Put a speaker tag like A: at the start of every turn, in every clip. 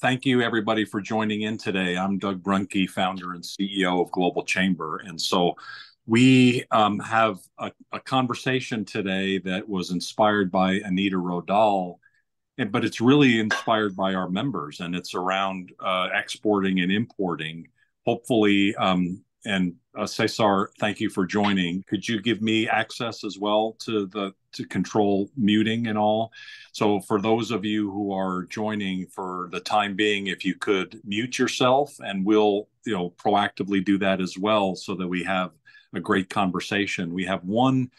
A: thank you everybody for joining in today. I'm Doug Bruhnke, founder and CEO of Global Chamber. And so we um, have a, a, conversation today that was inspired by Anita Rodal, but it's really inspired by our members and it's around uh, exporting and importing. Hopefully, um, and uh, Cesar, thank you for joining. Could you give me access as well to the to control muting and all? So for those of you who are joining for the time being, if you could mute yourself, and we'll you know proactively do that as well, so that we have a great conversation. We have one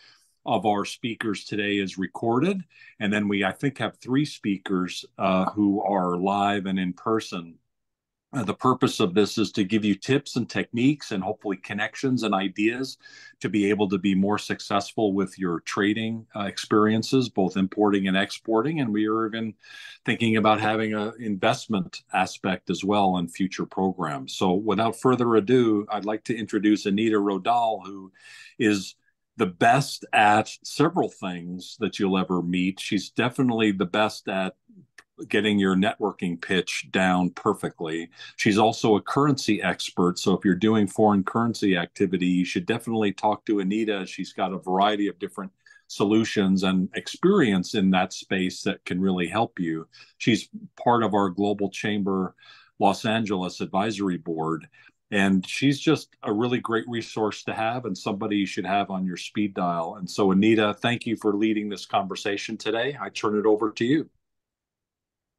A: of our speakers today is recorded, and then we I think have three speakers uh, who are live and in person. Uh, the purpose of this is to give you tips and techniques and hopefully connections and ideas to be able to be more successful with your trading uh, experiences, both importing and exporting. And we are even thinking about having an investment aspect as well in future programs. So without further ado, I'd like to introduce Anita Rodal, who is the best at several things that you'll ever meet. She's definitely the best at getting your networking pitch down perfectly. She's also a currency expert. So if you're doing foreign currency activity, you should definitely talk to Anita. She's got a variety of different solutions and experience in that space that can really help you. She's part of our Global Chamber Los Angeles Advisory Board. And she's just a really great resource to have and somebody you should have on your speed dial. And so, Anita, thank you for leading this conversation today. I turn it over to you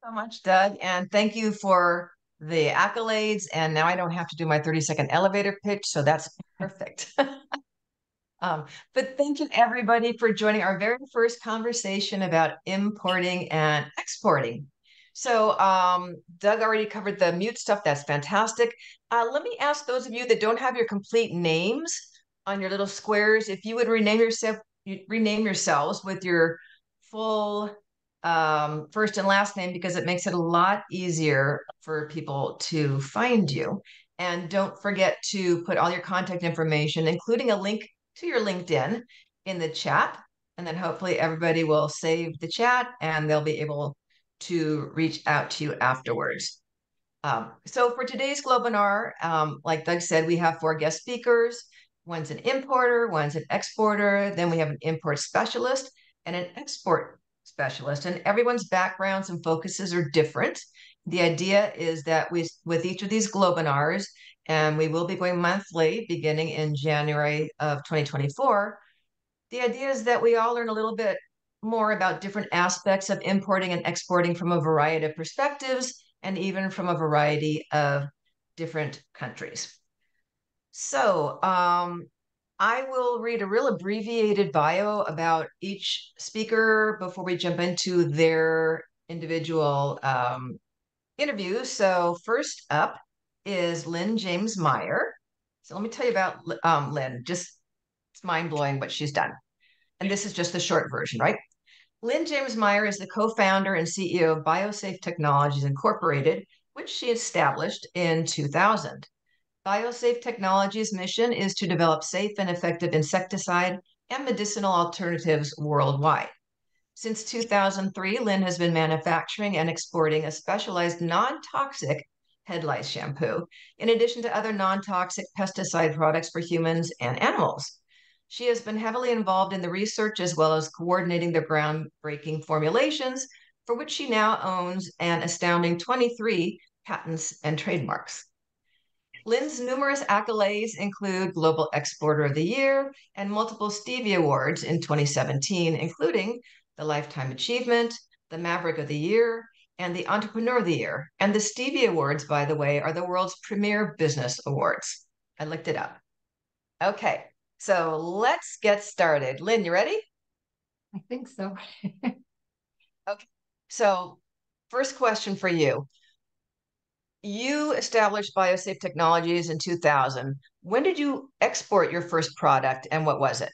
B: so much, Doug. And thank you for the accolades. And now I don't have to do my 30 second elevator pitch. So that's perfect. um, but thank you, everybody, for joining our very first conversation about importing and exporting. So um, Doug already covered the mute stuff. That's fantastic. Uh, let me ask those of you that don't have your complete names on your little squares, if you would rename yourself, rename yourselves with your full um, first and last name because it makes it a lot easier for people to find you. And don't forget to put all your contact information, including a link to your LinkedIn, in the chat. And then hopefully everybody will save the chat and they'll be able to reach out to you afterwards. Um, so for today's Globinar, um, like Doug said, we have four guest speakers. One's an importer, one's an exporter, then we have an import specialist and an export specialist, and everyone's backgrounds and focuses are different. The idea is that we, with each of these Globinars, and we will be going monthly beginning in January of 2024. The idea is that we all learn a little bit more about different aspects of importing and exporting from a variety of perspectives and even from a variety of different countries. So, um, I will read a real abbreviated bio about each speaker before we jump into their individual um, interviews. So, first up is Lynn James Meyer. So, let me tell you about um, Lynn. Just it's mind blowing what she's done. And this is just the short version, right? Lynn James Meyer is the co founder and CEO of BioSafe Technologies Incorporated, which she established in 2000. BioSafe Technologies' mission is to develop safe and effective insecticide and medicinal alternatives worldwide. Since 2003, Lynn has been manufacturing and exporting a specialized non toxic head lice shampoo, in addition to other non toxic pesticide products for humans and animals. She has been heavily involved in the research as well as coordinating the groundbreaking formulations, for which she now owns an astounding 23 patents and trademarks. Lynn's numerous accolades include Global Exporter of the Year and multiple Stevie Awards in 2017, including the Lifetime Achievement, the Maverick of the Year, and the Entrepreneur of the Year. And the Stevie Awards, by the way, are the world's premier business awards. I looked it up. Okay, so let's get started. Lynn, you ready?
C: I think so.
B: okay, so first question for you you established BioSafe Technologies in 2000. When did you export your first product and what was it?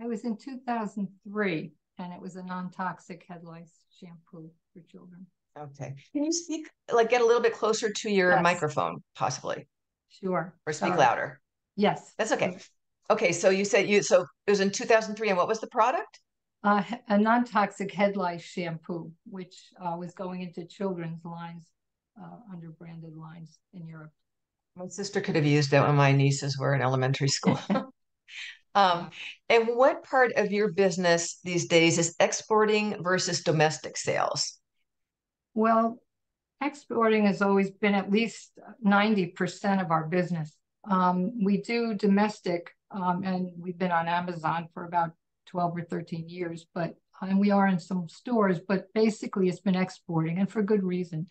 C: It was in 2003 and it was a non-toxic head lice shampoo for children.
B: Okay. Can you speak, like get a little bit closer to your yes. microphone possibly?
C: Sure.
B: Or speak Sorry. louder?
C: Yes.
B: That's okay. Okay, so you said you, so it was in 2003 and what was the product?
C: Uh, a non-toxic head lice shampoo, which uh, was going into children's lines uh, under branded lines in Europe.
B: My sister could have used that when my nieces were in elementary school. um, and what part of your business these days is exporting versus domestic sales?
C: Well, exporting has always been at least 90% of our business. Um, we do domestic, um, and we've been on Amazon for about 12 or 13 years, but and we are in some stores, but basically it's been exporting and for good reason.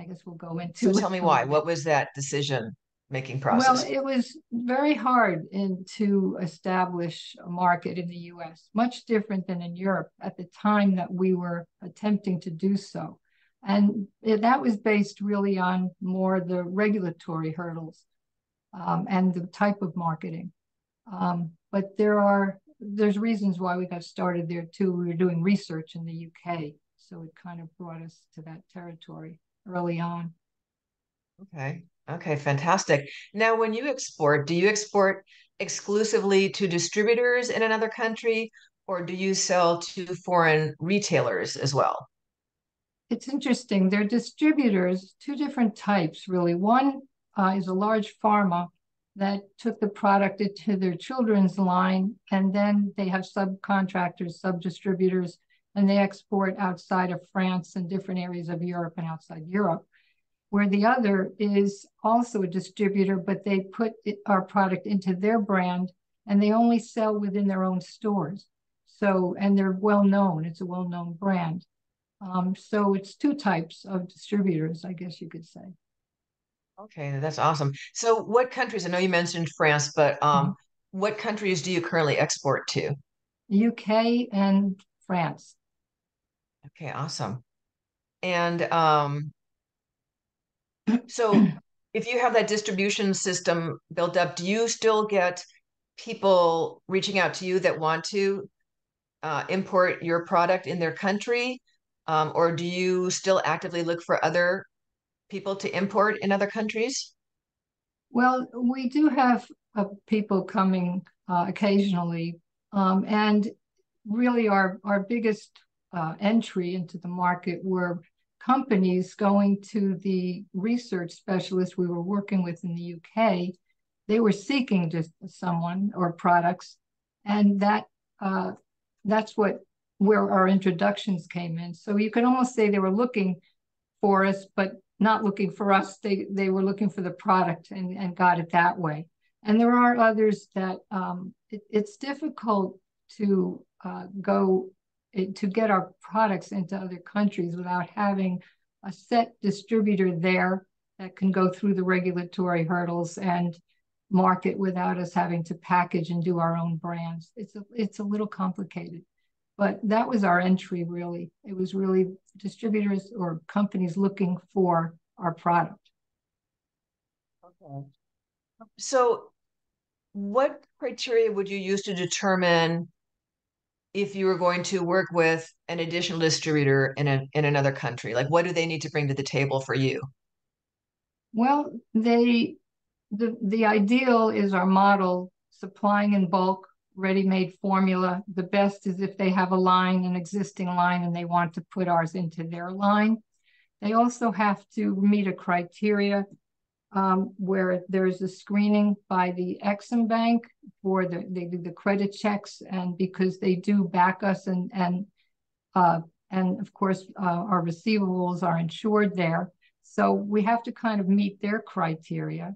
C: I guess we'll go into.
B: So tell me why. What was that decision making process?
C: Well, it was very hard in, to establish a market in the U.S., much different than in Europe at the time that we were attempting to do so. And that was based really on more the regulatory hurdles um, and the type of marketing. Um, but there are there's reasons why we got started there too. We were doing research in the UK, so it kind of brought us to that territory early on.
B: Okay. Okay, fantastic. Now, when you export, do you export exclusively to distributors in another country, or do you sell to foreign retailers as well?
C: It's interesting. They're distributors, two different types, really. One uh, is a large pharma that took the product into their children's line, and then they have subcontractors, sub distributors, and they export outside of France and different areas of Europe and outside Europe. Where the other is also a distributor, but they put it, our product into their brand and they only sell within their own stores. So, and they're well known, it's a well known brand. Um, so it's two types of distributors, I guess you could say.
B: Okay, that's awesome. So, what countries? I know you mentioned France, but um, mm-hmm. what countries do you currently export to?
C: UK and France.
B: Okay, awesome. And um, so, if you have that distribution system built up, do you still get people reaching out to you that want to uh, import your product in their country? Um, or do you still actively look for other people to import in other countries?
C: Well, we do have uh, people coming uh, occasionally, um, and really our our biggest uh, entry into the market were companies going to the research specialist we were working with in the UK. They were seeking just someone or products, and that uh, that's what where our introductions came in. So you could almost say they were looking for us, but not looking for us. They they were looking for the product and, and got it that way. And there are others that um, it, it's difficult to uh, go eh, to get our products into other countries without having a set distributor there that can go through the regulatory hurdles and market without us having to package and do our own brands. It's a, it's a little complicated. But that was our entry, really. It was really distributors or companies looking for our product.
B: Okay. So, what criteria would you use to determine if you were going to work with an additional distributor in a, in another country? Like, what do they need to bring to the table for you?
C: Well, they the the ideal is our model supplying in bulk ready-made formula. The best is if they have a line, an existing line, and they want to put ours into their line. They also have to meet a criteria um, where there's a screening by the Exim Bank for the they do the credit checks, and because they do back us and and uh, and of course uh, our receivables are insured there. So we have to kind of meet their criteria.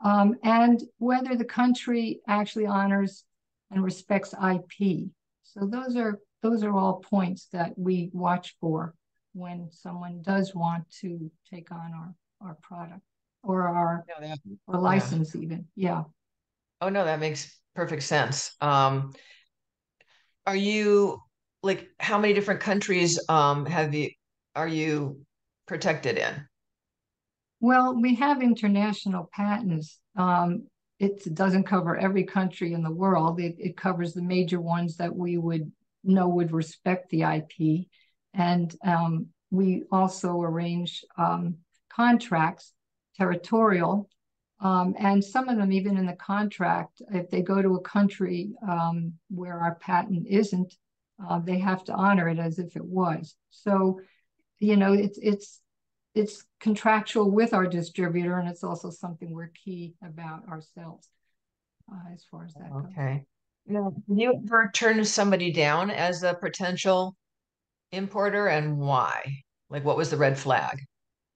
C: Um, and whether the country actually honors and respects IP. So those are those are all points that we watch for when someone does want to take on our our product or our no, or license yeah. even. Yeah.
B: Oh no, that makes perfect sense. Um, are you like how many different countries um, have you are you protected in?
C: Well, we have international patents um, it doesn't cover every country in the world. It, it covers the major ones that we would know would respect the IP. And um, we also arrange um, contracts, territorial, um, and some of them, even in the contract, if they go to a country um, where our patent isn't, uh, they have to honor it as if it was. So, you know, it's it's it's contractual with our distributor, and it's also something we're key about ourselves uh, as far as that goes.
B: Okay. Now, have you ever turned somebody down as a potential importer and why? Like, what was the red flag?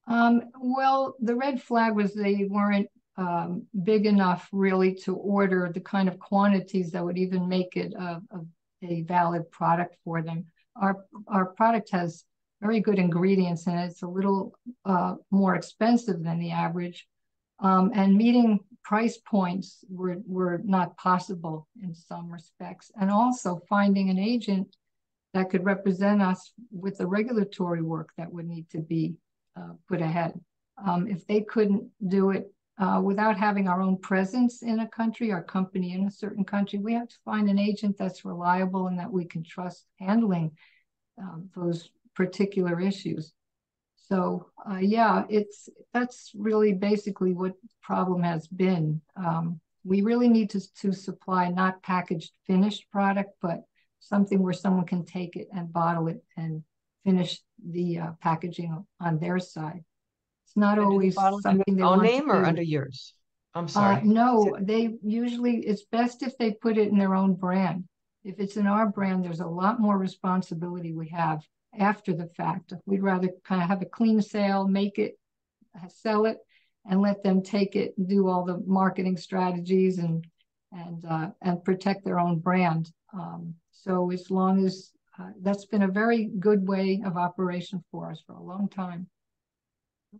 C: Um, well, the red flag was they weren't um, big enough really to order the kind of quantities that would even make it a, a, a valid product for them. Our our product has very good ingredients and it's a little uh, more expensive than the average. Um, and meeting price points were, were not possible in some respects. And also finding an agent that could represent us with the regulatory work that would need to be uh, put ahead. Um, if they couldn't do it uh, without having our own presence in a country, our company in a certain country, we have to find an agent that's reliable and that we can trust handling um, those particular issues. So uh, yeah, it's that's really basically what the problem has been. Um, we really need to, to supply not packaged finished product, but something where someone can take it and bottle it and finish the uh, packaging on their side. It's not always something they
B: own name or under yours. I'm uh, sorry. Uh,
C: no, they usually it's best if they put it in their own brand. If it's in our brand, there's a lot more responsibility we have after the fact. We'd rather kind of have a clean sale, make it, sell it, and let them take it and do all the marketing strategies and and uh, and protect their own brand. Um, so as long as uh, that's been a very good way of operation for us for a long time.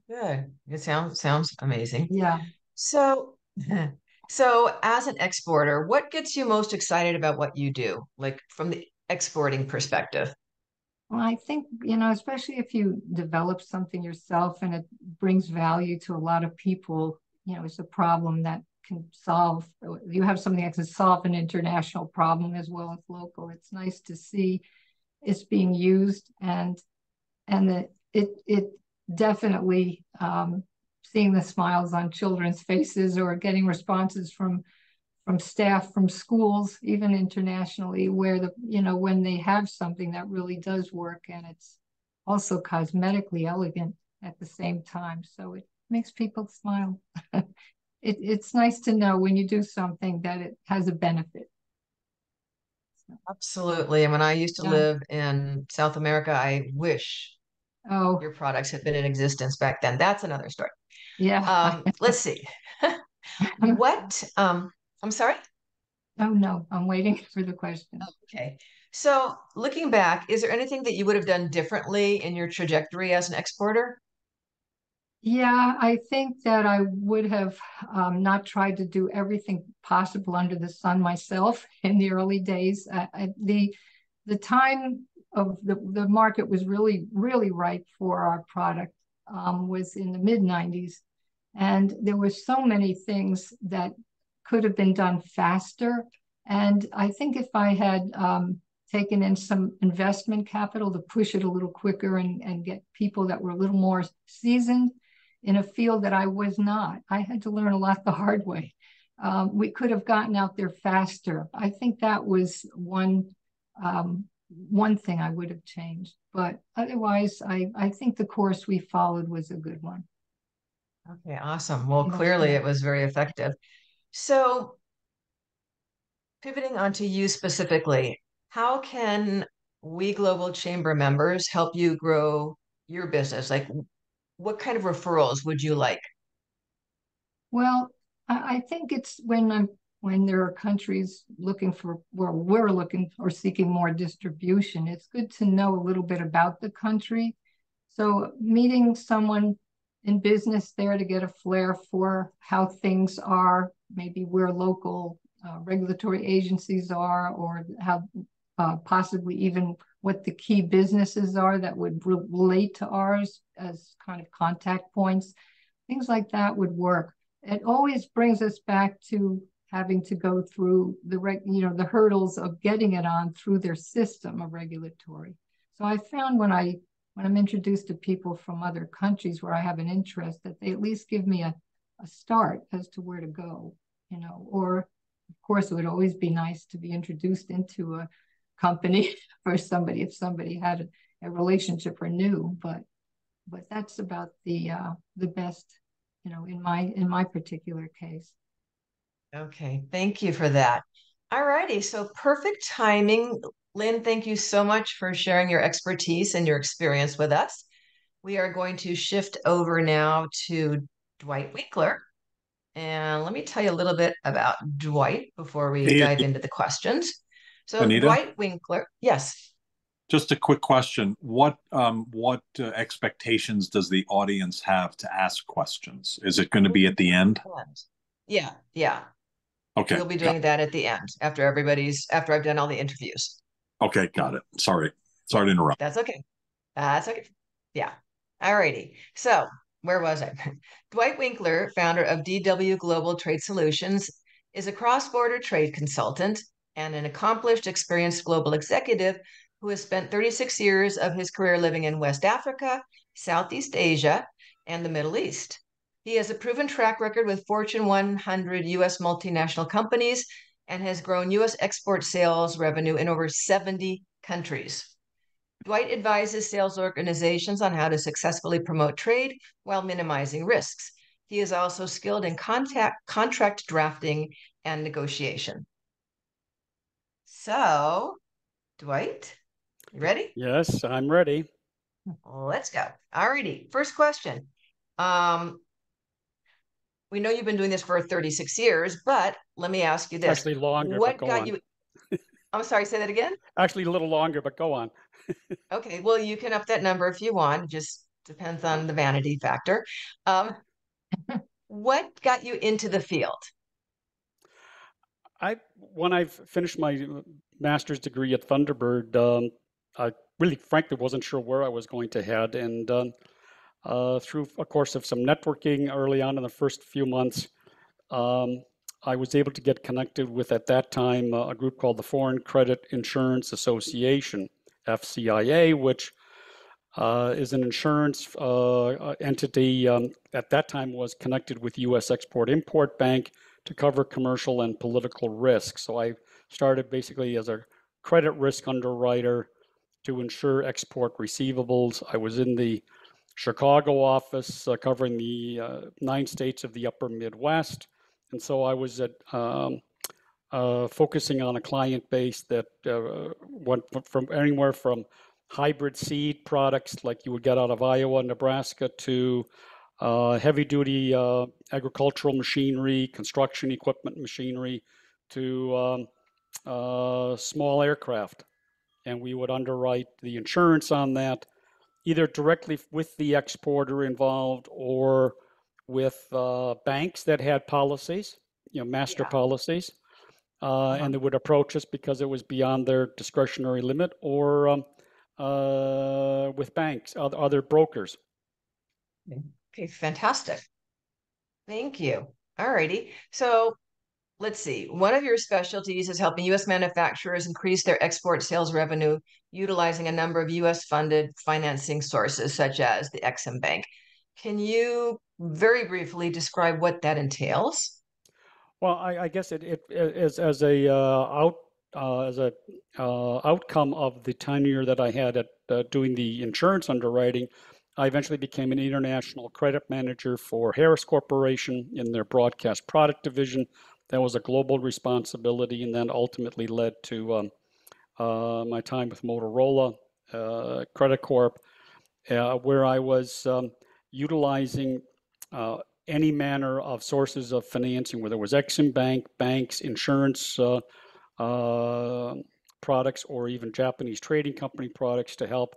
B: Good. It sounds sounds amazing.
C: Yeah.
B: So so as an exporter, what gets you most excited about what you do? Like from the exporting perspective?
C: Well, I think, you know, especially if you develop something yourself and it brings value to a lot of people, you know, it's a problem that can solve, you have something that can solve an international problem as well as local. It's nice to see it's being used and and it it definitely um, seeing the smiles on children's faces or getting responses from from staff from schools, even internationally, where the you know when they have something that really does work and it's also cosmetically elegant at the same time, so it makes people smile. it, it's nice to know when you do something that it has a benefit.
B: Absolutely. And when I used to yeah. live in South America, I wish oh your products had been in existence back then. That's another story.
C: Yeah.
B: Um, let's see. what um I'm sorry?
C: Oh, no, I'm waiting for the question.
B: Okay. So, looking back, is there anything that you would have done differently in your trajectory as an exporter?
C: Yeah, I think that I would have um, not tried to do everything possible under the sun myself in the early days. Uh, I, the the time of the, the market was really, really ripe for our product um, was in the mid 90s. And there were so many things that could have been done faster. And I think if I had um, taken in some investment capital to push it a little quicker and, and get people that were a little more seasoned in a field that I was not, I had to learn a lot the hard way. Um, we could have gotten out there faster. I think that was one um, one thing I would have changed. But otherwise, I, I think the course we followed was a good one.
B: Okay, awesome. Well, clearly it was very effective. So, pivoting onto you specifically, how can we Global Chamber members help you grow your business? Like, what kind of referrals would you like?
C: Well, I think it's when I'm when there are countries looking for where we're looking or seeking more distribution, it's good to know a little bit about the country. So meeting someone in business there to get a flair for how things are maybe where local uh, regulatory agencies are or how uh, possibly even what the key businesses are that would relate to ours as kind of contact points. Things like that would work. It always brings us back to having to go through the you know the hurdles of getting it on through their system of regulatory. So I found when I when I'm introduced to people from other countries where I have an interest that they at least give me a a start as to where to go, you know, or of course it would always be nice to be introduced into a company for somebody if somebody had a, a relationship or knew, but but that's about the uh, the best, you know, in my in my particular case.
B: Okay, thank you for that. All righty, so perfect timing. Lynn, thank you so much for sharing your expertise and your experience with us. We are going to shift over now to Dwight Winkler. And let me tell you a little bit about Dwight before we
A: Hey,
B: dive into the questions. So
A: Anita?
B: Dwight Winkler, yes.
A: Just a quick question. What um, what uh, expectations does the audience have to ask questions? Is it going to be at the end?
B: Yeah, yeah.
A: Okay.
B: We'll be
A: got-
B: doing that at the end after everybody's after I've done all the interviews.
A: Okay, got it. Sorry. Sorry to interrupt.
B: That's okay. That's okay. Yeah. All righty. So where was I? Dwight Winkler, founder of DW Global Trade Solutions, is a cross-border trade consultant and an accomplished, experienced global executive who has spent 36 years of his career living in West Africa, Southeast Asia, and the Middle East. He has a proven track record with Fortune 100 US multinational companies and has grown US export sales revenue in over 70 countries. Dwight advises sales organizations on how to successfully promote trade while minimizing risks. He is also skilled in contact, contract drafting and negotiation. So, Dwight, you ready?
D: Yes, I'm ready.
B: Let's go. Alrighty. First question. Um, we know you've been doing this for 36 years, but let me ask you this.
D: Actually longer,
B: what got
D: on.
B: you? I'm sorry, say that again?
D: Actually a little longer, but go on.
B: Okay, well, you can up that number if you want. It just depends on the vanity factor. Um, what got you into the field?
D: I when I finished my uh, master's degree at Thunderbird, um, I really, frankly, wasn't sure where I was going to head, and um, uh, through a course of some networking early on in the first few months, um, I was able to get connected with at that time uh, a group called the Foreign Credit Insurance Association, FCIA, which uh, is an insurance uh, uh, entity um, at that time was connected with U.S. Export Import Bank to cover commercial and political risk. So I started basically as a credit risk underwriter to insure export receivables. I was in the Chicago office uh, covering the uh, nine states of the upper Midwest. And so I was at, um, uh, focusing on a client base that uh, went from anywhere from hybrid seed products like you would get out of Iowa, Nebraska, to uh, heavy duty uh, agricultural machinery, construction equipment machinery, to um, uh, small aircraft. And we would underwrite the insurance on that, either directly with the exporter involved or with uh, banks that had policies, you know, master
B: Yeah.
D: policies. Uh,
B: Uh-huh.
D: and they would approach us because it was beyond their discretionary limit or um, uh, with banks, other, other brokers.
B: Okay, fantastic. Thank you. All righty. So let's see. One of your specialties is helping U.S. manufacturers increase their export sales revenue utilizing a number of U.S. funded financing sources, such as the Exim Bank. Can you very briefly describe what that entails?
D: Well, I, I guess it, it as as a uh, out uh, as a uh, outcome of the tenure that I had at uh, doing the insurance underwriting, I eventually became an international credit manager for Harris Corporation in their broadcast product division. That was a global responsibility, and then ultimately led to um, uh, my time with Motorola uh, Credit Corp, uh, where I was um, utilizing uh, any manner of sources of financing, whether it was Exim Bank, banks, insurance uh, uh, products, or even Japanese trading company products to help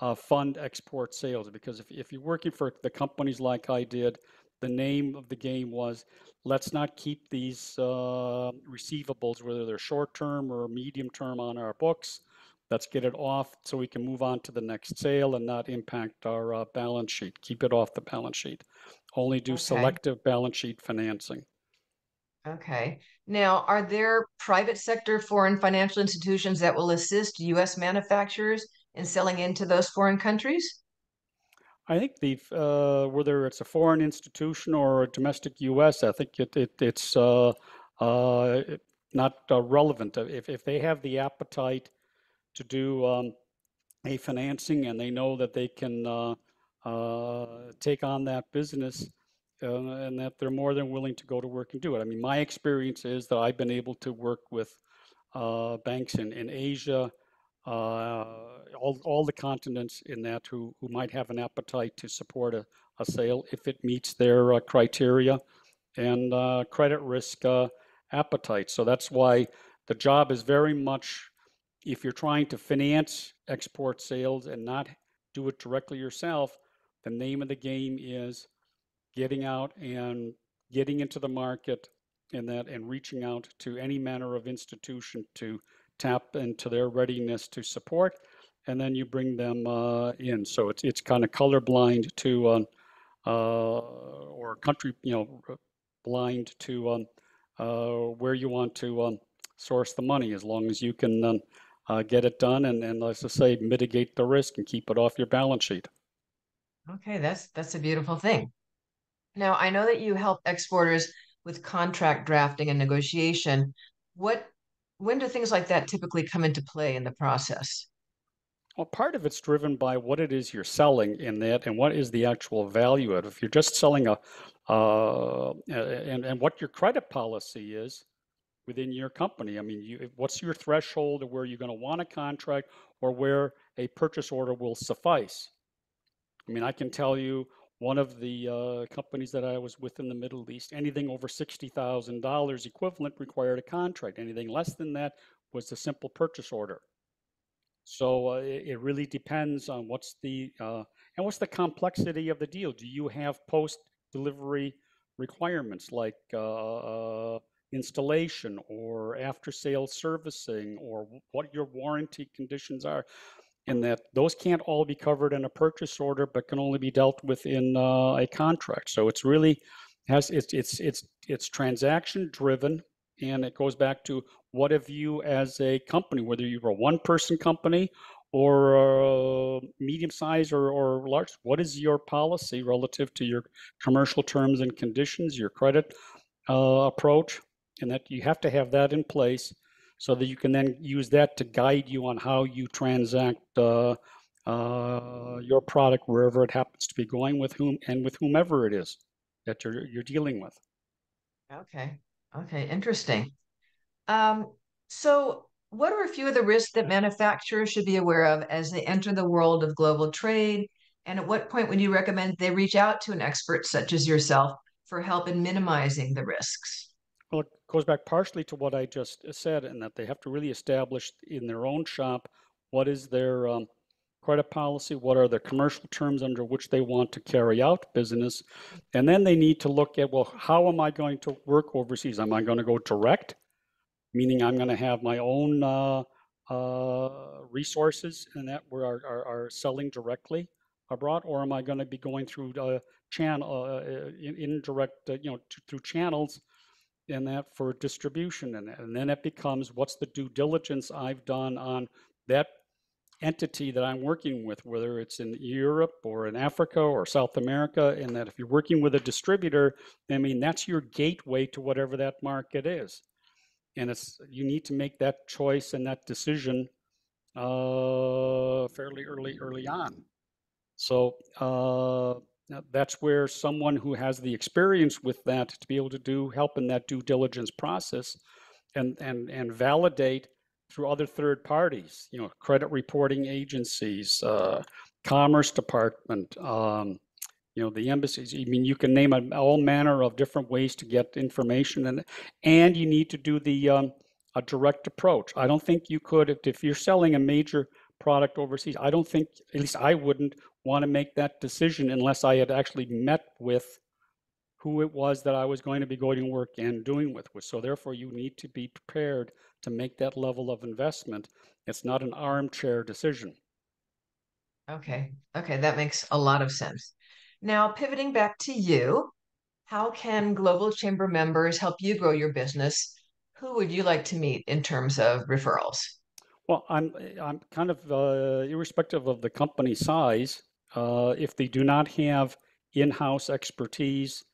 D: uh, fund export sales. Because if, if you're working for the companies like I did, the name of the game was let's not keep these uh, receivables, whether they're short term or medium term, on our books. Let's get it off so we can move on to the next sale and not impact our uh, balance sheet. Keep it off the balance sheet. Only do
B: Okay.
D: selective balance sheet financing.
B: Okay. Now, are there private sector foreign financial institutions that will assist U.S. manufacturers in selling into those foreign countries?
D: I think the uh, whether it's a foreign institution or a domestic U.S., I think it, it it's uh, uh, not uh, relevant. If if they have the appetite to do um, a financing and they know that they can uh, uh, take on that business and that they're more than willing to go to work and do it. I mean, my experience is that I've been able to work with banks in, in Asia, all, all the continents in that who, who might have an appetite to support a, a sale if it meets their uh, criteria and uh, credit risk uh, appetite. So that's why the job is very much if you're trying to finance export sales and not do it directly yourself, the name of the game is getting out and getting into the market and that and reaching out to any manner of institution to tap into their readiness to support and then you bring them uh, in so it's it's kind of colorblind to um, uh, or country you know blind to um, uh, where you want to um, source the money as long as you can um, uh, get it done and, and let's just say mitigate the risk and keep it off your balance sheet
B: Okay, that's that's a beautiful thing. Now, I know that you help exporters with contract drafting and negotiation. What when do things like that typically come into play in the process?
D: Well, part of it's driven by what it is you're selling in that and what is the actual value of. If you're just selling a, uh, and, and what your credit policy is within your company. I mean, you, what's your threshold of where you're going to want a contract or where a purchase order will suffice? I mean, I can tell you one of the uh, companies that I was with in the Middle East, anything over $60,000 equivalent required a contract. Anything less than that was a simple purchase order. So uh, it, it, really depends on what's the uh, and what's the complexity of the deal. Do you have post delivery requirements like uh, uh, installation or after sales servicing or what your warranty conditions are? In that those can't all be covered in a purchase order, but can only be dealt with in uh, a contract. So it's really has it's it's it's it's transaction driven, and it goes back to what have you as a company, whether you're a one person company or a medium size or, or large, what is your policy relative to your commercial terms and conditions, your credit uh, approach, and that you have to have that in place so that you can then use that to guide you on how you transact uh, uh, your product wherever it happens to be going with whom and with whomever it is that you're you're dealing with.
B: Okay. Okay. Interesting. Um, so, what are a few of the risks that manufacturers should be aware of as they enter the world of global trade? And at what point would you recommend they reach out to an expert such as yourself for help in minimizing the risks?
D: Well, goes back partially to what I just said, in that they have to really establish in their own shop what is their um, credit policy, what are the commercial terms under which they want to carry out business, and then they need to look at well, how am I going to work overseas? Am I going to go direct, meaning I'm going to have my own uh, uh, resources and that we are, are, are, selling directly abroad, or am I going to be going through uh, channel uh, indirect, uh, you know, through channels? In that for distribution and, and then it becomes what's the due diligence I've done on that entity that I'm working with, whether it's in Europe or in Africa or South America, and that if you're working with a distributor, I mean that's your gateway to whatever that market is. And it's you need to make that choice and that decision uh, fairly early, early on. So uh, that's where someone who has the experience with that to be able to do help in that due diligence process and and and validate through other third parties, you know, credit reporting agencies, uh, commerce department, um, you know, the embassies. I mean, you can name all manner of different ways to get information, and and you need to do the um, a direct approach. I don't think you could if, if you're selling a major product overseas. I don't think, at least I wouldn't want to make that decision unless I had actually met with who it was that I was going to be going to work and doing with. So therefore, you need to be prepared to make that level of investment. It's not an armchair decision.
B: Okay. Okay, that makes a lot of sense. Now, pivoting back to you, how can Global Chamber members help you grow your business? Who would you like to meet in terms of referrals?
D: Well, I'm I'm kind of uh, irrespective of the company size. Uh, if they do not have in-house expertise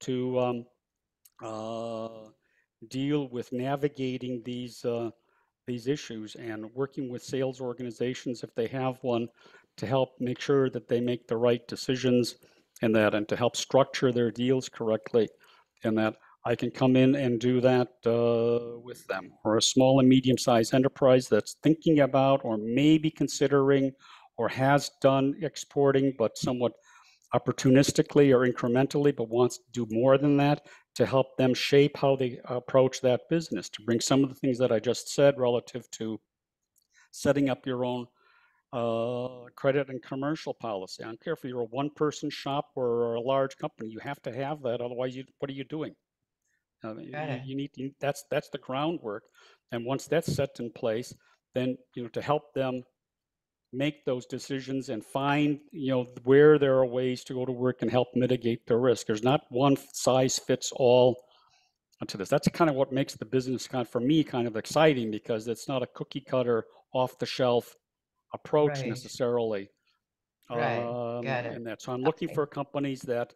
D: to um, uh, deal with navigating these uh, these issues and working with sales organizations if they have one to help make sure that they make the right decisions and that, and to help structure their deals correctly, and that I can come in and do that uh, with them. Or a small and medium-sized enterprise that's thinking about or maybe considering or has done exporting, but somewhat opportunistically or incrementally, but wants to do more than that to help them shape how they approach that business, to bring some of the things that I just said relative to setting up your own uh, credit and commercial policy. I don't care if you're a one-person shop or a large company, you have to have that. Otherwise, you, what are you doing? Uh, you, you, need you, that's that's the groundwork, and once that's set in place, then you know to help them make those decisions and find you know where there are ways to go to work and help mitigate the risk. There's not one size fits all to this. That's kind of what makes the business kind of, for me kind of exciting because it's not a cookie cutter off the shelf approach
B: Right.
D: necessarily.
B: Right.
D: Um,
B: Got it.
D: and that so I'm looking
B: Okay.
D: for companies that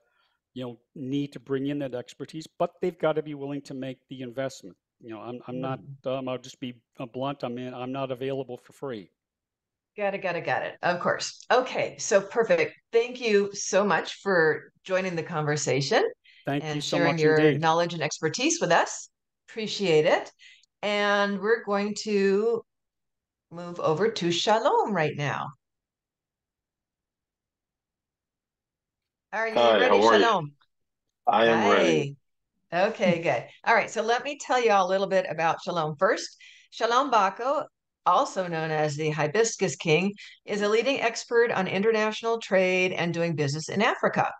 D: you know need to bring in that expertise, but they've got to be willing to make the investment. You know, I'm I'm not. Um, I'll just be blunt. i'm in I'm not available for free.
B: Got it, got it, got it. Of course. Okay, so perfect. Thank you so much for joining the conversation
D: Thank you
B: and
D: so
B: sharing
D: much
B: your
D: indeed.
B: knowledge and expertise with us. Appreciate it. And we're going to move over to Shalom right now. Are you
E: Hi,
B: ready,
E: how are you?
B: Shalom?
E: I am ready.
B: Okay, good. All right, so let me tell you all a little bit about Shalom first. Shalom Bako, also known as the Hibiscus King, is a leading expert on international trade and doing business in Africa.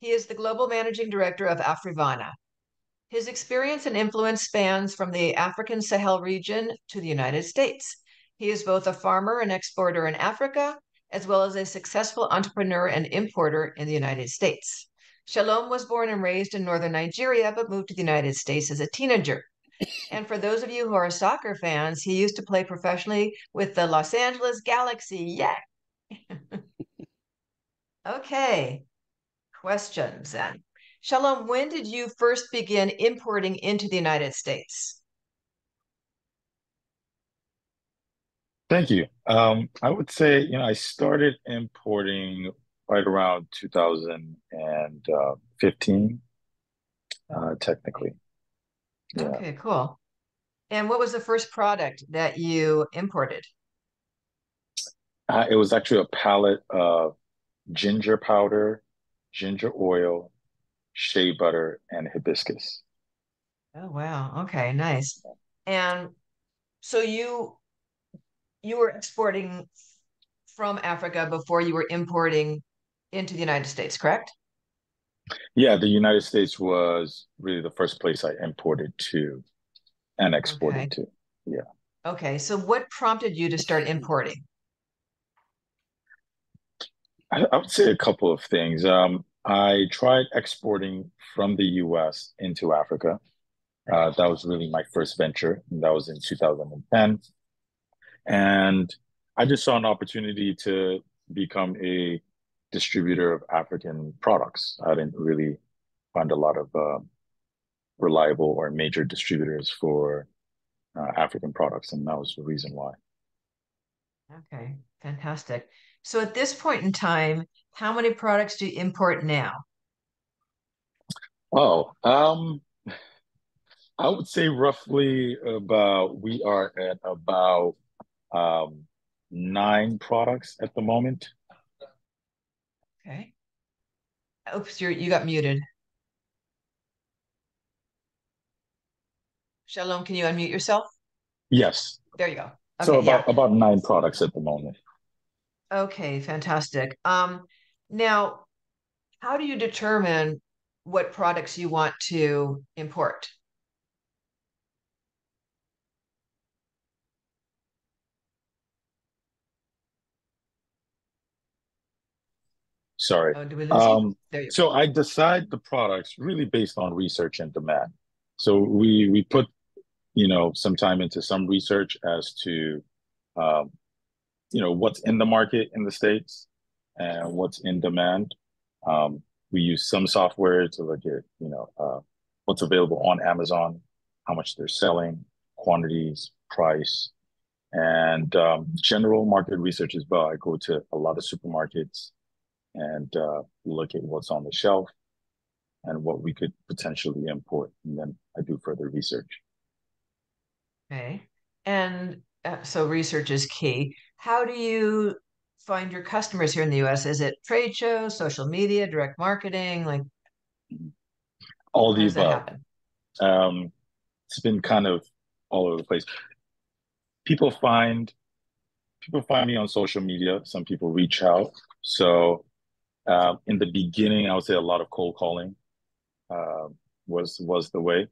B: He is the global managing director of Afrivana. His experience and influence spans from the African Sahel region to the United States. He is both a farmer and exporter in Africa, as well as a successful entrepreneur and importer in the United States. Shalom was born and raised in northern Nigeria, but moved to the United States as a teenager. And for those of you who are soccer fans, he used to play professionally with the Los Angeles Galaxy. Yeah. okay. Questions then. Shalom, when did you first begin importing into the United States?
E: Thank you. Um, I would say, you know, I started importing right around 2015, uh, technically. Yeah.
B: Okay, cool. And what was the first product that you imported?
E: Uh, it was actually a pallet of ginger powder, ginger oil, shea butter, and hibiscus.
B: Oh, wow. Okay, nice. And so you you were exporting from Africa before you were importing into the United States, correct?
E: Yeah, the United States was really the first place I imported to and exported to. Yeah.
B: Okay, so what prompted you to start importing?
E: I, I would say a couple of things. Um, I tried exporting from the US into Africa. Uh, that was really my first venture, and that was in 2010. And I just saw an opportunity to become a distributor of African products. I didn't really find a lot of uh, reliable or major distributors for uh, African products, and that was the reason why.
B: Okay, fantastic. So at this point in time, how many products do you import now?
E: Oh, um, I would say roughly about we are at about um, nine products at the moment.
B: Okay. Oops, you're, you got muted. Shalom, can you unmute yourself?
E: Yes.
B: There you go.
E: So
B: Okay, yeah.
E: about about nine products at the moment.
B: Okay, fantastic. Um, now, how do you determine what products you want to import?
E: Sorry.
B: Oh, do we lose you?
E: Um,
B: There you go.
E: so I decide the products really based on research and demand. So we we put, you know, some time into some research as to, um, you know, what's in the market in the States and what's in demand. Um, we use some software to look at, you know, uh, what's available on Amazon, how much they're selling, quantities, price, and um, general market research as well. I go to a lot of supermarkets and uh, look at what's on the shelf and what we could potentially import, and then I do further research.
B: Okay, and uh, so research is key. How do you find your customers here in the U.S.? Is it trade shows, social media, direct marketing, like?
E: All the above. Um, it's been kind of all over the place. People find people find me on social media. Some people reach out. So uh, in the beginning, I would say a lot of cold calling uh, was was the way,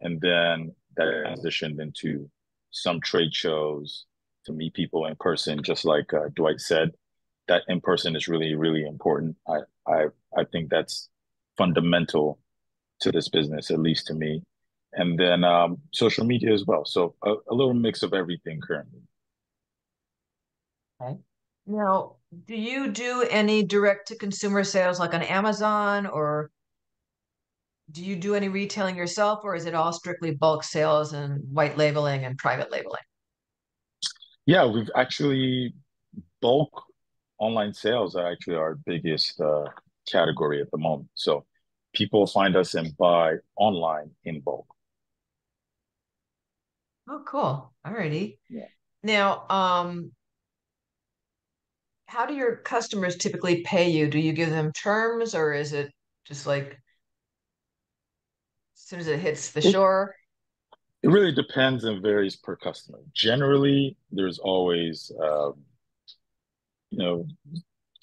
E: and then that transitioned into some trade shows to meet people in person. Just like uh, Dwight said, that in person is really really important. I I I think that's fundamental to this business, at least to me. And then um, social media as well. So a, a little mix of everything currently.
B: Okay. Now, do you do any direct to consumer sales like on Amazon or do you do any retailing yourself or is it all strictly bulk sales and white labeling and private labeling?
E: Yeah, we've actually bulk online sales are actually our biggest uh, category at the moment. So people find us and buy online in bulk.
B: Oh, cool. All righty.
E: Yeah.
B: Now, um, how do your customers typically pay you? Do you give them terms or is it just like as soon as it hits the shore?
E: It really depends and varies per customer. Generally, there's always, um, you know,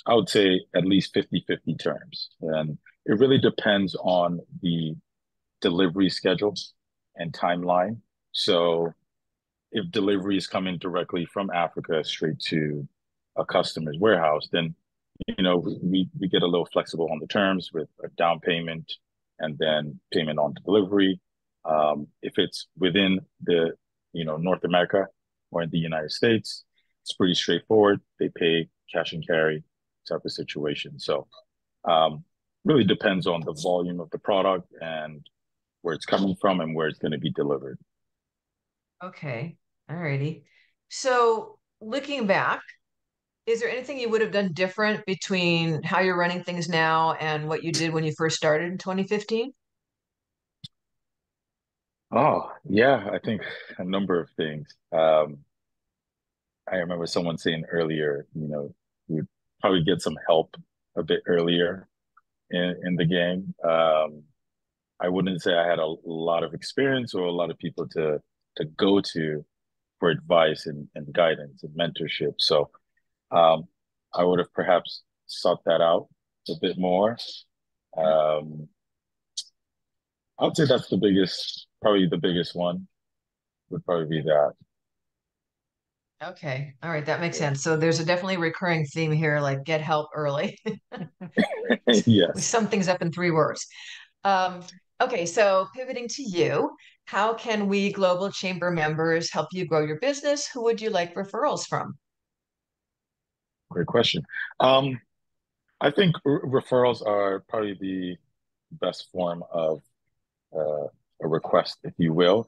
E: I would say at least 50 50 terms. And it really depends on the delivery schedule and timeline. So if delivery is coming directly from Africa straight to a customer's warehouse, then you know we, we get a little flexible on the terms with a down payment and then payment on delivery. Um, if it's within the you know North America or in the United States, it's pretty straightforward. They pay cash and carry type of situation. So um, really depends on the volume of the product and where it's coming from and where it's going to be delivered.
B: Okay. All righty. So looking back, is there anything you would have done different between how you're running things now and what you did when you first started in 2015?
E: Oh, yeah, I think a number of things. Um, I remember someone saying earlier, you know, you'd probably get some help a bit earlier in, in the game. Um, I wouldn't say I had a lot of experience or a lot of people to to go to for advice and, and guidance and mentorship. So um, I would have perhaps sought that out a bit more. Um, I would say that's the biggest, probably the biggest one would probably be that.
B: Okay. All right. That makes sense. So there's a definitely recurring theme here, like get help early.
E: yes.
B: Sum things up in three words. Um, okay. So pivoting to you, how can we global chamber members help you grow your business? Who would you like referrals from?
E: Great question. Um, I think referrals are probably the best form of uh, a request, if you will.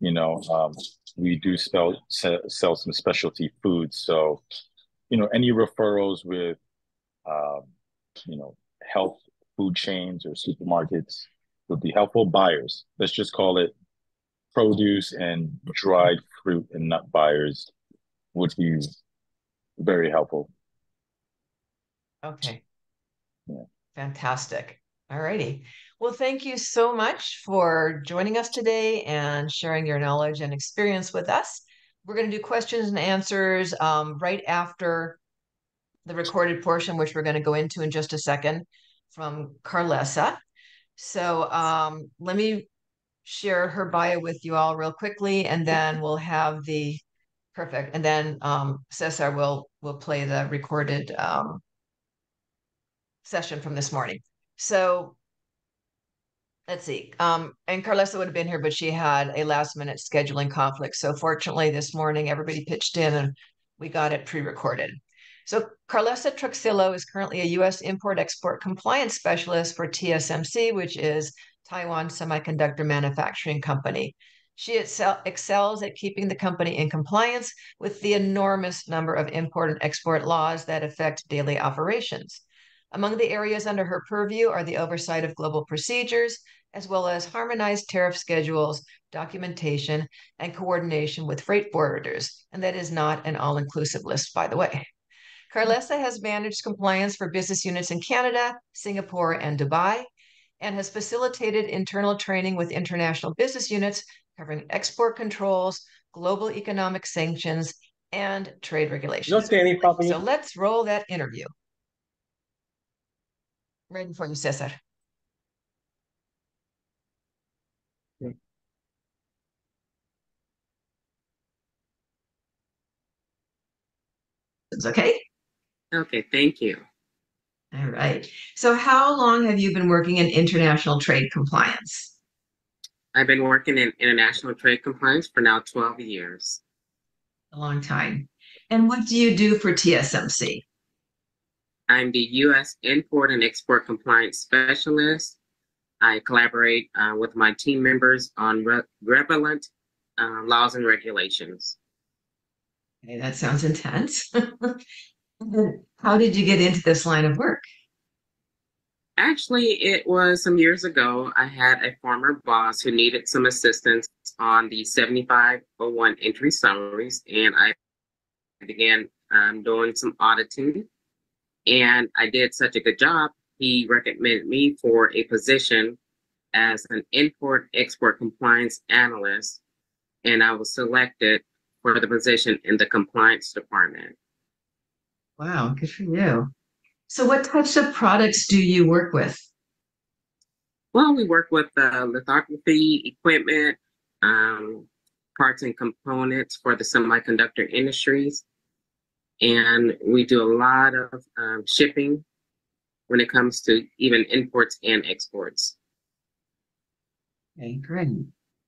E: You know, um, we do sell, sell some specialty foods. So, you know, any referrals with, um, you know, health food chains or supermarkets would be helpful. Buyers, let's just call it produce and dried fruit and nut buyers would be very helpful.
B: Okay. Yeah. Fantastic. All righty. Well, thank you so much for joining us today and sharing your knowledge and experience with us. We're going to do questions and answers um, right after the recorded portion, which we're going to go into in just a second from Carlessa. So um, let me share her bio with you all real quickly, and then we'll have the perfect, and then um, Cesar will will play the recorded um, session from this morning. So let's see. Um, and Carlessa would have been here, but she had a last minute scheduling conflict. So fortunately, this morning everybody pitched in and we got it pre-recorded. So Carlessa Truxillo is currently a U.S. import-export compliance specialist for TSMC, which is Taiwan Semiconductor Manufacturing Company. She excel, excels at keeping the company in compliance with the enormous number of import and export laws that affect daily operations. Among the areas under her purview are the oversight of global procedures, as well as harmonized tariff schedules, documentation, and coordination with freight forwarders. And that is not an all inclusive list, by the way. Carlessa has managed compliance for business units in Canada, Singapore, and Dubai, and has facilitated internal training with international business units covering export controls, global economic sanctions, and trade regulations.
F: No Danny
B: So let's roll that interview. Ready for you, Cesar. It's okay.
G: Okay, thank you.
B: All right. So, how long have you been working in international trade compliance?
G: I've been working in international trade compliance for now 12 years.
B: A long time. And what do you do for TSMC?
G: I'm the U.S. Import and Export Compliance Specialist. I collaborate uh, with my team members on re- relevant uh, laws and regulations.
B: Okay, that sounds intense. How did you get into this line of work?
G: Actually, it was some years ago. I had a former boss who needed some assistance on the 7501 entry summaries, and I began um, doing some auditing. And I did such a good job, he recommended me for a position as an import export compliance analyst, and I was selected for the position in the compliance department.
B: Wow, good for you. So, what types of products do you work with?
G: Well, we work with uh, lithography equipment, um, parts and components for the semiconductor industries. And we do a lot of um, shipping when it comes to even imports and exports.
B: Okay, great.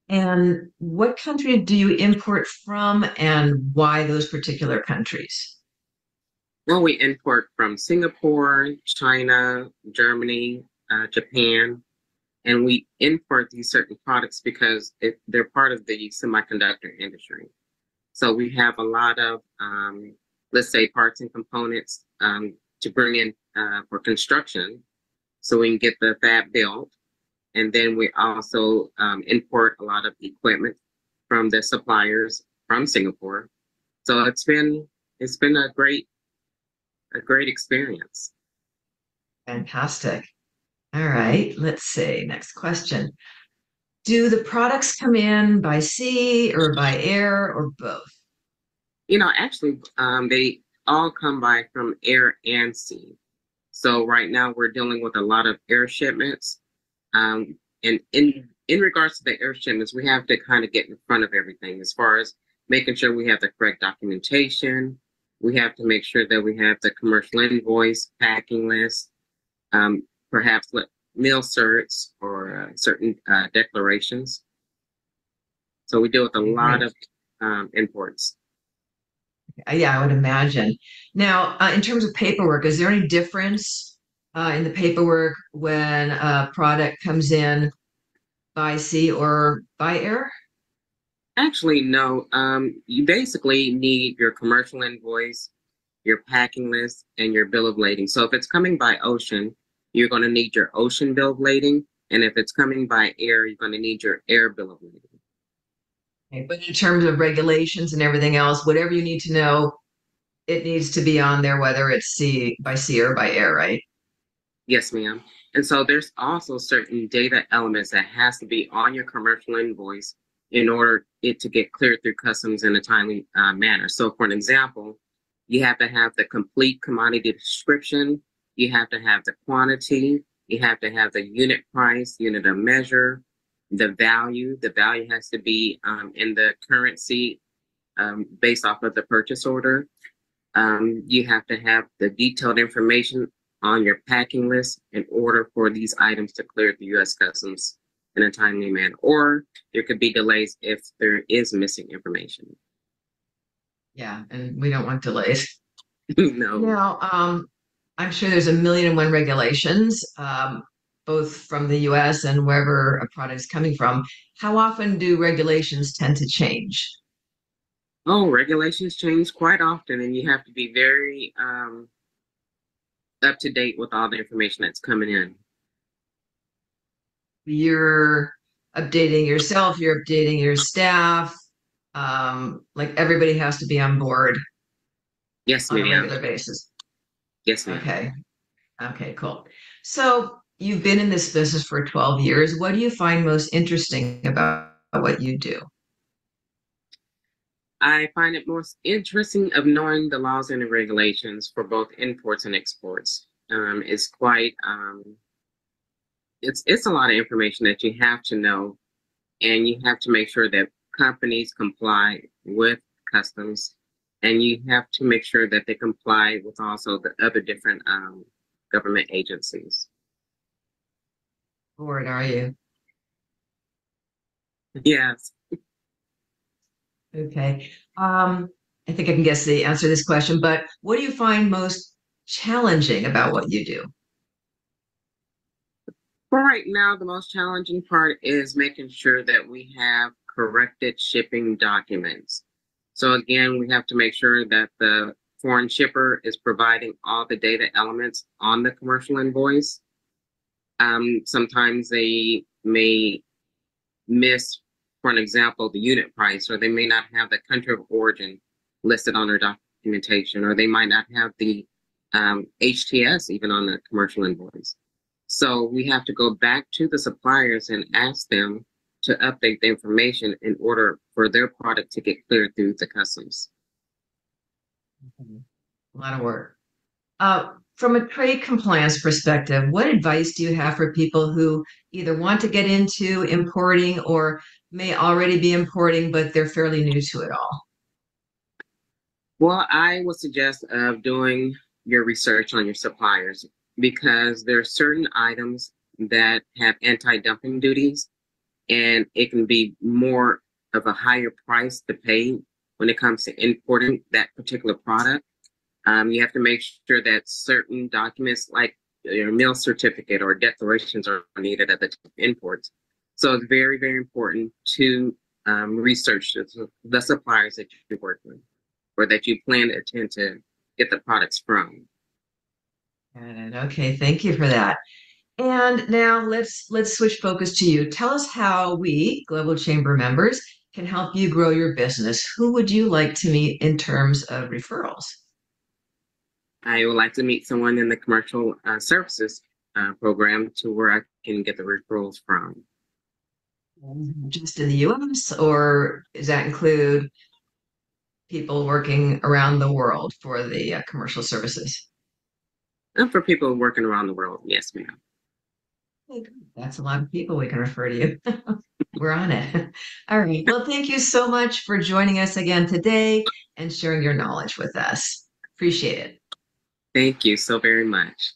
B: And what country do you import from and why those particular countries?
G: Well, we import from Singapore, China, Germany, uh, Japan, and we import these certain products because it, they're part of the semiconductor industry. So we have a lot of, um, let's say, parts and components um, to bring in uh, for construction so we can get the fab built. And then we also um, import a lot of equipment from the suppliers from Singapore. So it's been it's been a great a great experience.
B: Fantastic. All right, let's see. Next question. Do the products come in by sea or by air or both?
G: You know, actually, um, they all come by from air and sea. So right now we're dealing with a lot of air shipments. Um, and in in regards to the air shipments, we have to kind of get in front of everything as far as making sure we have the correct documentation. We have to make sure that we have the commercial invoice, packing list, um, perhaps what mill certs or uh, certain uh, declarations. So we deal with a lot of um, imports.
B: Uh, Yeah, I would imagine. Now, uh, in terms of paperwork, is there any difference uh, in the paperwork when a product comes in by sea or by air?
G: Actually, no. Um, you basically need your commercial invoice, your packing list, and your bill of lading. So if it's coming by ocean, you're going to need your ocean bill of lading. And if it's coming by air, you're going to need your air bill of lading.
B: But in terms of regulations and everything else, whatever you need to know, it needs to be on there, whether it's sea by sea or by air, right?
G: Yes, ma'am. And so there's also certain data elements that has to be on your commercial invoice in order it to get cleared through customs in a timely uh, manner. So for an example, you have to have the complete commodity description, you have to have the quantity, you have to have the unit price, unit of measure, the value. The value has to be um, in the currency um, based off of the purchase order. Um, you have to have the detailed information on your packing list in order for these items to clear the U.S. Customs in a timely manner. Or there could be delays if there is missing information.
B: Yeah, and we don't want delays.
G: no.
B: Now, um, I'm sure there's a million and one regulations. Um, both from the US and wherever a product is coming from, how often do regulations tend to change?
G: Oh, regulations change quite often, and you have to be very um, up to date with all the information that's coming in.
B: You're updating yourself, you're updating your staff. Um, like everybody has to be on board
G: Yes,
B: on a regular basis.
G: Yes, ma'am.
B: Okay. Okay, cool. So you've been in this business for 12 years. What do you find most interesting about what you do?
G: I find it most interesting of knowing the laws and the regulations for both imports and exports. Um, it's quite um, it's it's a lot of information that you have to know, and you have to make sure that companies comply with customs, and you have to make sure that they comply with also the other different um, government agencies.
B: Board, are you?
G: Yes.
B: Okay. Um, I think I can guess the answer to this question, but what do you find most challenging about what you do?
G: For right now, the most challenging part is making sure that we have corrected shipping documents. So again, we have to make sure that the foreign shipper is providing all the data elements on the commercial invoice. Um, sometimes they may miss, for an example, the unit price, or they may not have the country of origin listed on their documentation, or they might not have the um, HTS even on the commercial invoice. So we have to go back to the suppliers and ask them to update the information in order for their product to get cleared through the customs.
B: A lot of work. Uh, from a trade compliance perspective, what advice do you have for people who either want to get into importing or may already be importing, but they're fairly new to it all?
G: Well, I would suggest of doing your research on your suppliers because there are certain items that have anti-dumping duties and it can be more of a higher price to pay when it comes to importing that particular product. Um, you have to make sure that certain documents like your mill certificate or declarations are needed at the imports. So it's very, very important to um, research the, the suppliers that you work with or that you plan to attend to get the products from.
B: Okay, thank you for that. And now let's let's switch focus to you. Tell us how we, Global Chamber members, can help you grow your business. Who would you like to meet in terms of referrals?
G: I would like to meet someone in the commercial uh, services uh, program to where I can get the referrals from.
B: Just in the US, or does that include people working around the world for the uh, commercial services?
G: And for people working around the world, yes, ma'am.
B: That's a lot of people we can refer to you. We're on it. All right. Well, thank you so much for joining us again today and sharing your knowledge with us. Appreciate it.
G: Thank you so very much.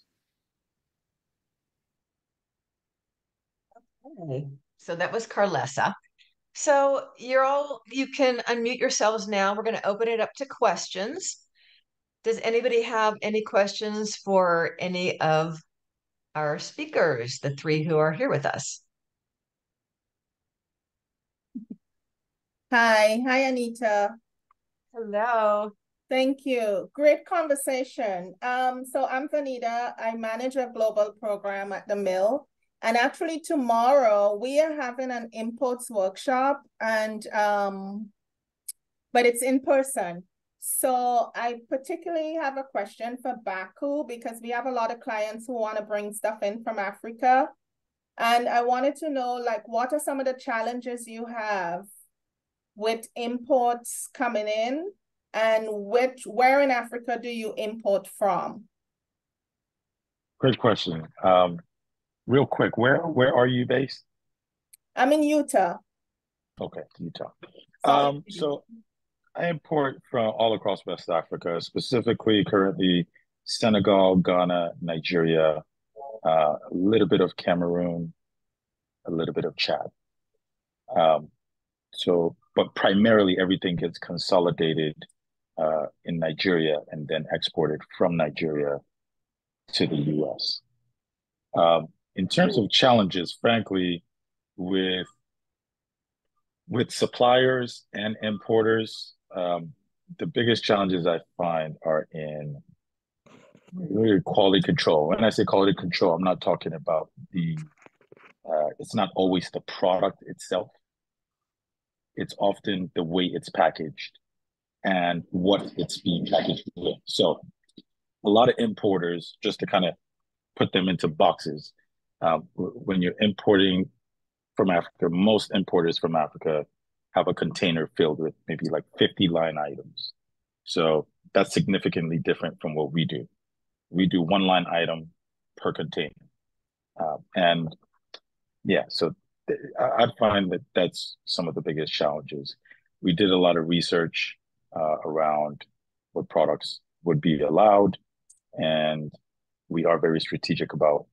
B: Okay. So that was Carlessa. So you're all, you can unmute yourselves now. We're going to open it up to questions. Does anybody have any questions for any of our speakers, the three who are here with us?
F: Hi, hi Anita.
B: Hello.
F: Thank you. Great conversation. Um, so I'm Vanita. I manage a global program at the mill. And actually tomorrow we are having an imports workshop and um, but it's in person. So I particularly have a question for Baku because we have a lot of clients who want to bring stuff in from Africa. And I wanted to know like what are some of the challenges you have with imports coming in and which where in Africa do you import from?
E: Great question. Um, real quick, where where are you based?
F: I'm in Utah.
E: Okay, Utah. Um, so I import from all across West Africa, specifically currently Senegal, Ghana, Nigeria, uh, a little bit of Cameroon, a little bit of Chad. Um, so, but primarily everything gets consolidated uh, in Nigeria and then exported from Nigeria to the US. Um, in terms of challenges, frankly, with with suppliers and importers, um, the biggest challenges I find are in really quality control. When I say quality control, I'm not talking about the. Uh, it's not always the product itself. It's often the way it's packaged and what it's being packaged with. So, a lot of importers, just to kind of put them into boxes, um, when you're importing from Africa, most importers from Africa have a container filled with maybe like 50 line items. So that's significantly different from what we do. We do one line item per container. Uh, and yeah, so th- I, find that that's some of the biggest challenges. We did a lot of research uh, around what products would be allowed, and we are very strategic about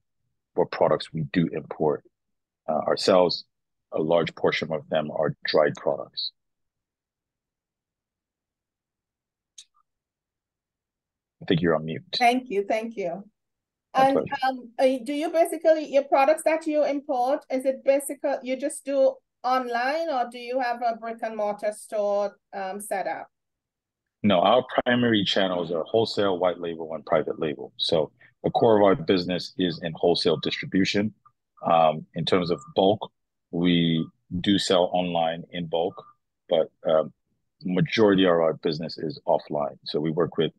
E: what products we do import uh, ourselves. A large portion of them are dried products. I think you're on mute.
F: Thank you, thank you. And um, do you basically your products that you import? Is it basically you just do online, or do you have a brick and mortar store um, set up?
E: No, our primary channels are wholesale, white label, and private label. So the core of our business is in wholesale distribution. Um, in terms of bulk, we do sell online in bulk, but um, majority of our business is offline. So we work with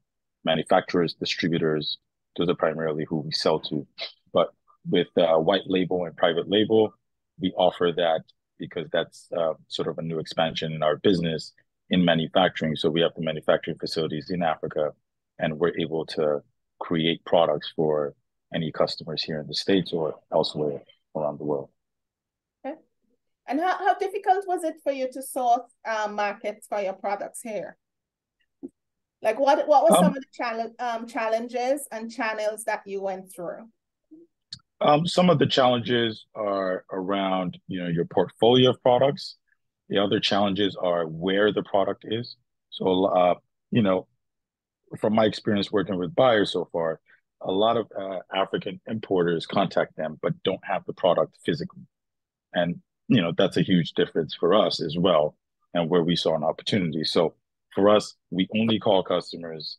E: manufacturers, distributors. Those are primarily who we sell to. But with uh, white label and private label, we offer that because that's uh, sort of a new expansion in our business in manufacturing. So we have the manufacturing facilities in Africa, and we're able to create products for any customers here in the States or elsewhere around the world.
F: Okay. And how, how difficult was it for you to source uh, markets for your products here? Like what what were um, some of the challenge, um, challenges and channels that you went through?
E: Um, some of the challenges are around you know your portfolio of products. The other challenges are where the product is. So uh, you know, from my experience working with buyers so far, a lot of uh, African importers contact them but don't have the product physically, and you know that's a huge difference for us as well, and where we saw an opportunity. So for us, we only call customers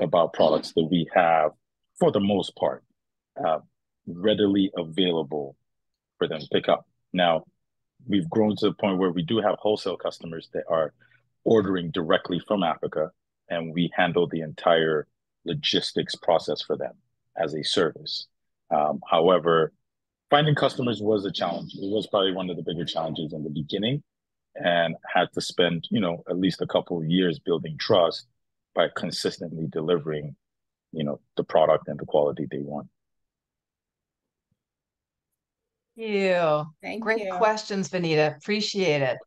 E: about products that we have, for the most part, uh, readily available for them to pick up. Now, we've grown to the point where we do have wholesale customers that are ordering directly from Africa, and we handle the entire logistics process for them as a service. Um, however, finding customers was a challenge. It was probably one of the bigger challenges in the beginning and had to spend, you know, at least a couple of years building trust by consistently delivering, you know, the product and the quality they want.
B: Thank you. Thank Great you. questions, Vanita. Appreciate it.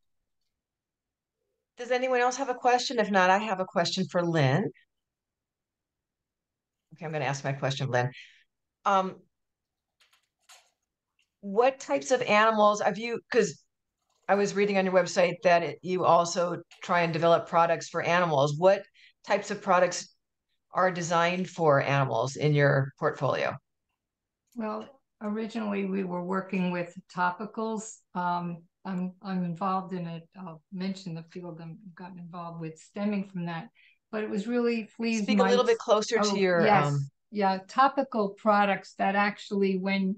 B: Does anyone else have a question? If not, I have a question for Lynn. Okay, I'm going to ask my question, Lynn. Um, what types of animals have you, because I was reading on your website that it, you also try and develop products for animals. What types of products are designed for animals in your portfolio?
C: Well, originally we were working with topicals. Um, I'm I'm involved in it. I'll mention the field I've gotten involved with stemming from that. But it was really fleas.
B: Speak mites. a little bit closer oh, to your.
C: Yes, um... yeah, topical products that actually, when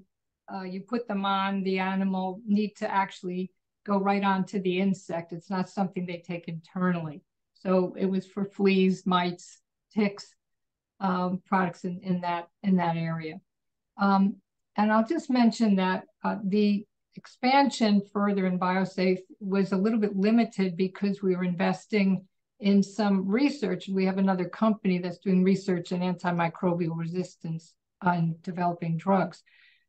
C: uh, you put them on, the animal need to actually go right on to the insect. It's not something they take internally. So it was for fleas, mites, ticks, um, products in, in that in that area. Um, and I'll just mention that uh, the expansion further in BioSafe was a little bit limited because we were investing in some research. We have another company that's doing research in antimicrobial resistance on developing drugs.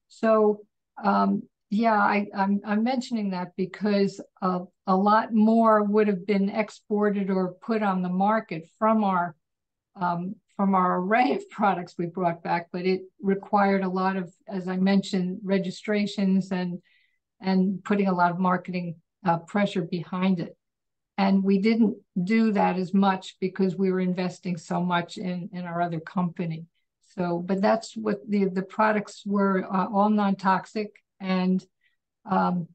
C: So um, yeah, I, am I'm, I'm mentioning that because uh, a lot more would have been exported or put on the market from our um, from our array of products we brought back, but it required a lot of, as I mentioned, registrations and and putting a lot of marketing uh, pressure behind it. And we didn't do that as much because we were investing so much in in our other company. So, but that's what the the products were uh, all non-toxic, and um,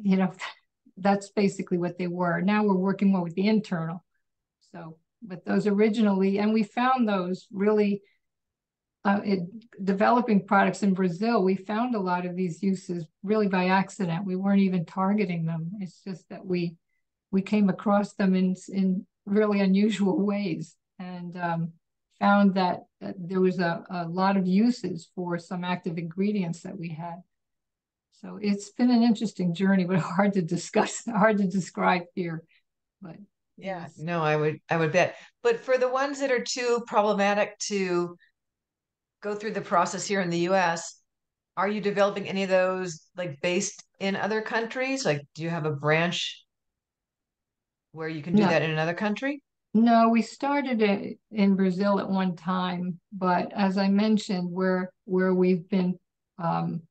C: you know, that's basically what they were. Now we're working more with the internal. So, but those originally, and we found those really. Uh, it, developing products in Brazil, we found a lot of these uses really by accident. We weren't even targeting them. It's just that we we came across them in in really unusual ways and um, found that, that, there was a, a lot of uses for some active ingredients that we had. So it's been an interesting journey, but hard to discuss, hard to describe here. But
B: yeah, no, I would I would bet. But for the ones that are too problematic to go through the process here in the US, are you developing any of those like based in other countries? Like do you have a branch where you can do no. that in another country?
C: No, we started it in Brazil at one time, but as I mentioned, where where we've been um,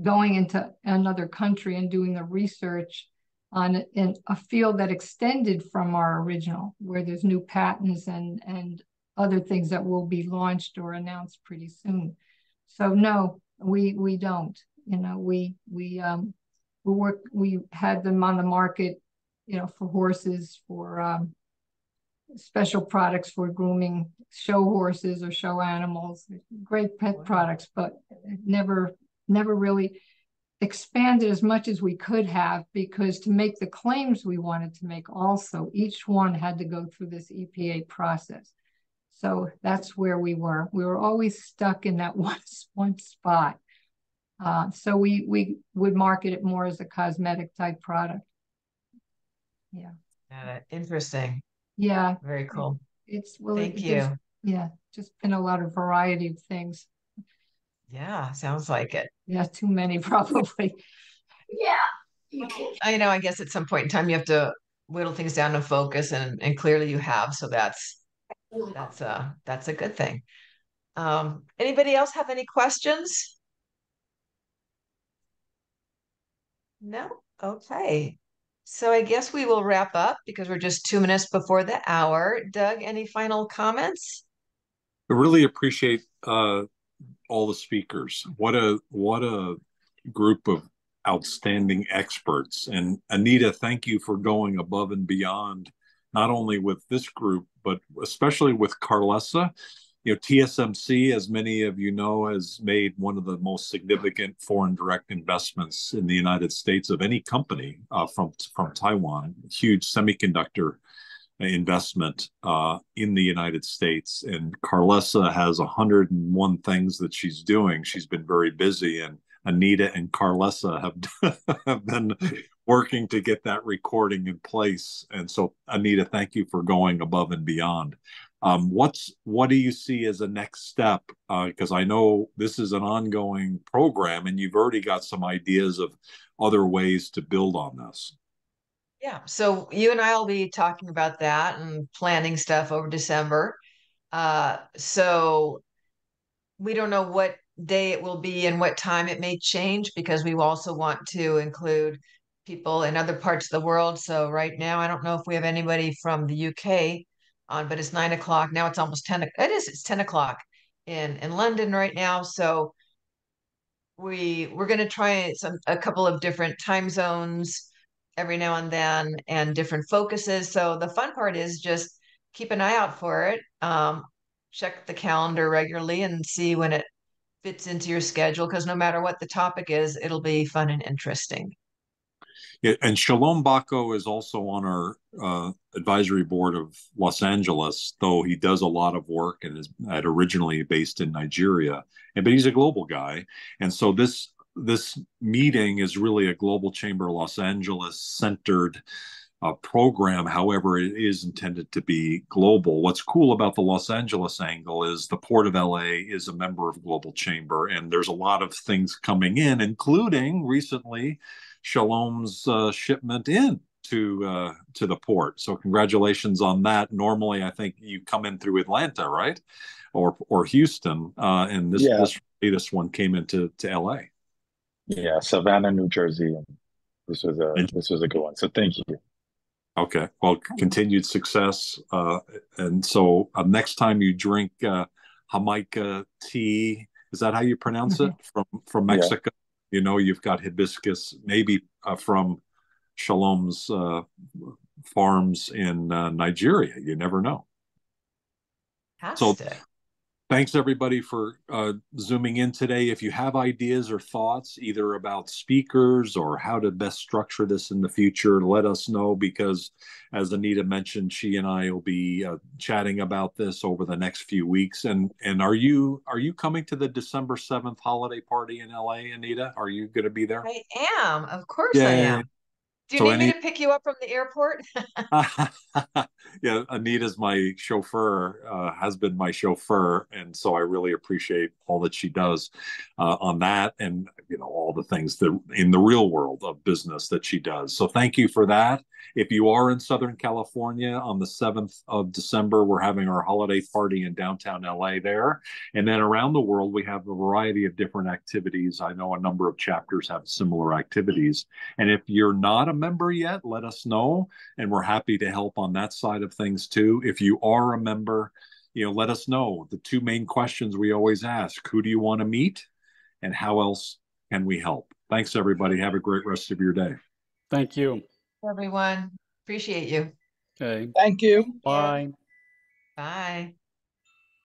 C: going into another country and doing the research on in a field that extended from our original, where there's new patents and and other things that will be launched or announced pretty soon. So no, we we don't. You know, we we um we work we had them on the market, you know, for horses, for um special products for grooming show horses or show animals, great pet products, but never never really expanded as much as we could have because to make the claims we wanted to make also each one had to go through this EPA process. So that's where we were. We were always stuck in that one, one spot. Uh, so we we would market it more as a cosmetic type product. Yeah.
B: Uh, interesting.
C: Yeah.
B: Very cool.
C: It's well,
B: thank it, you.
C: Yeah, just been a lot of variety of things.
B: Yeah, sounds like it.
C: Yeah, too many probably.
B: yeah. I know. I guess at some point in time you have to whittle things down and focus, and and clearly you have. So that's that's a that's a good thing. Um, anybody else have any questions? No. Okay. So I guess we will wrap up because we're just two minutes before the hour. Doug, any final comments?
A: I really appreciate uh, all the speakers. What a what a group of outstanding experts. And Anita, thank you for going above and beyond, not only with this group, but especially with Carlessa you know, TSMC, as many of you know, has made one of the most significant foreign direct investments in the United States of any company uh, from from Taiwan. Huge semiconductor investment uh, in the United States, and Carlessa has 101 things that she's doing. She's been very busy, and Anita and Carlessa have have been working to get that recording in place. And so, Anita, thank you for going above and beyond. Um, what's what do you see as a next step? Because uh, I know this is an ongoing program, and you've already got some ideas of other ways to build on this.
B: Yeah, so you and I will be talking about that and planning stuff over December. Uh, so we don't know what day it will be and what time it may change because we also want to include people in other parts of the world. So right now, I don't know if we have anybody from the UK on, but it's nine o'clock. Now it's almost 10. It is, it's 10 o'clock in, in London right now. So we, we're going to try some, a couple of different time zones every now and then and different focuses. So the fun part is just keep an eye out for it. Um, check the calendar regularly and see when it fits into your schedule because no matter what the topic is, it'll be fun and interesting.
A: Yeah, and Shalom Bako is also on our uh, advisory board of Los Angeles, though he does a lot of work and is originally based in Nigeria. And but he's a global guy, and so this this meeting is really a Global Chamber Los Angeles centered uh, program. However, it is intended to be global. What's cool about the Los Angeles angle is the Port of LA is a member of Global Chamber, and there's a lot of things coming in, including recently Shalom's uh, shipment in to uh, to the port. So congratulations on that. Normally, I think you come in through Atlanta, right, or or Houston, uh, and this yeah. this latest one came into to L.A.
E: Yeah, Savannah, New Jersey, and this was a this was a good one. So thank you.
A: Okay, well, continued success, uh, and so uh, next time you drink uh, Jamaica tea. Is that how you pronounce it from from
E: Yeah.
A: Mexico? You know, you've got hibiscus, maybe uh, from Shalom's uh, farms in uh, Nigeria. You never know. So-
B: Fantastic.
A: Thanks everybody for uh, zooming in today. If you have ideas or thoughts, either about speakers or how to best structure this in the future, let us know because, as Anita mentioned, she and I will be uh, chatting about this over the next few weeks. And and are you are you coming to the December seventh holiday party in LA, Anita? Are you going to be there?
B: I am, of course I am. Do you
A: So
B: need
A: any-
B: me to pick you up from the airport?
A: yeah, Anita's my chauffeur, uh, has been my chauffeur, and so I really appreciate all that she does uh, on that, and you know all the things that in the real world of business that she does. So thank you for that. If you are in Southern California on the seventh of December, we're having our holiday party in downtown LA there, and then around the world we have a variety of different activities. I know a number of chapters have similar activities, and if you're not a member yet, let us know and we're happy to help on that side of things too. If you are a member, you know, let us know. The two main questions we always ask, who do you want to meet and how else can we help? Thanks everybody. Have a great rest of your day.
D: Thank you.
B: Everyone, appreciate you.
D: Okay.
H: Thank you.
D: Bye.
B: Bye.